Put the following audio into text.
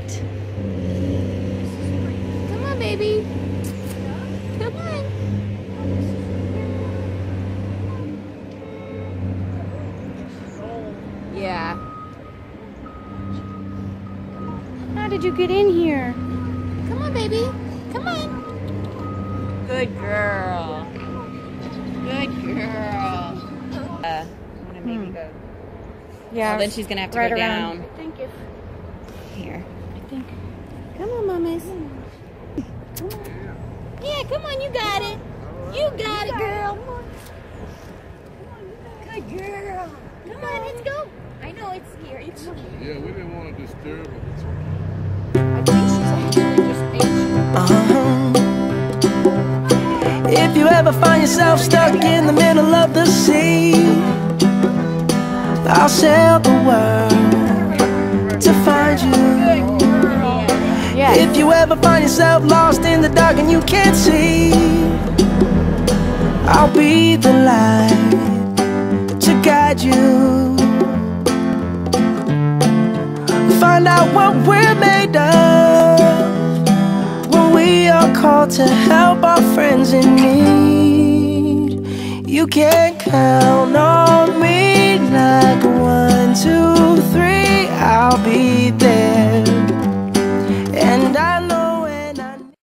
cute. Come on, baby. Come on. Yeah. How did you get in here? Come on, baby. Come on. Good girl. Good girl. Uh, I'm gonna maybe hmm. go. Yeah. Well, then she's gonna have to right go around. down. Thank you. Here. I think. Come on, mamas. Yeah, come on, you got it. You got it, girl. Good girl. Come on, let's go. I know it's scary. It's okay. Yeah, we didn't want to disturb her. I think she's actually just patient. Uh-huh. If you ever find yourself stuck in the middle of the sea, I'll sail the world If you ever find yourself lost in the dark and you can't see, I'll be the light to guide you. Find out what we're made of when we are called to help our friends in need. You can count on me like one, two, three. I'll be there.